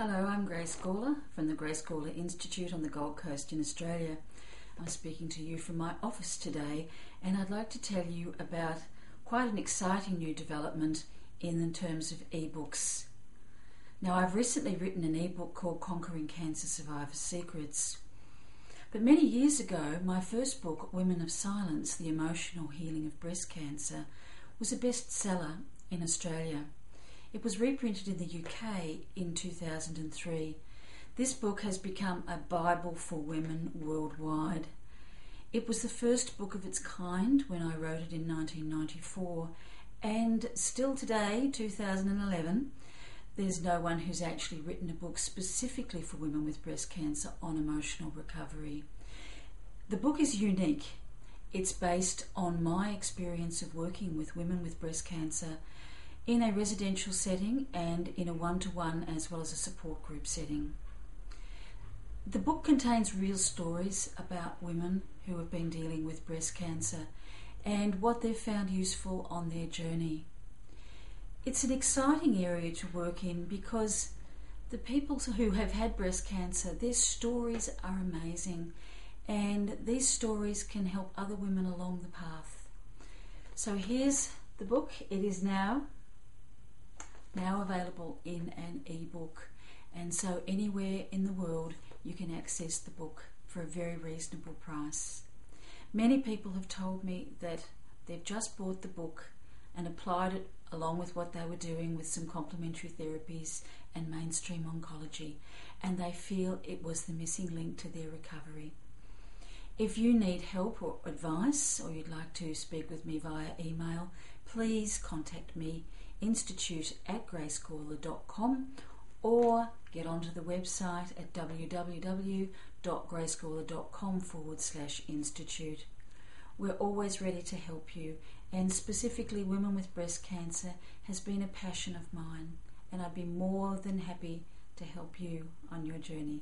Hello, I'm Grace Gawler from the Grace Gawler Institute on the Gold Coast in Australia. I'm speaking to you from my office today, and I'd like to tell you about quite an exciting new development in terms of ebooks. Now, I've recently written an ebook called Conquering Cancer Survivor Secrets. But many years ago, my first book, Women of Silence The Emotional Healing of Breast Cancer, was a bestseller in Australia. It was reprinted in the UK in 2003. This book has become a Bible for women worldwide. It was the first book of its kind when I wrote it in 1994, and still today, 2011, there's no one who's actually written a book specifically for women with breast cancer on emotional recovery. The book is unique. It's based on my experience of working with women with breast cancer in a residential setting and in a one to one as well as a support group setting. The book contains real stories about women who have been dealing with breast cancer and what they've found useful on their journey. It's an exciting area to work in because the people who have had breast cancer, their stories are amazing, and these stories can help other women along the path. So here's the book. It is now now available in an ebook, and so anywhere in the world you can access the book for a very reasonable price. Many people have told me that they've just bought the book and applied it along with what they were doing with some complementary therapies and mainstream oncology, and they feel it was the missing link to their recovery. If you need help or advice, or you'd like to speak with me via email, please contact me institute at gracegawler.com or get onto the website at www.gracegawler.com forward slash institute. We're always ready to help you, and specifically women with breast cancer has been a passion of mine, and I'd be more than happy to help you on your journey.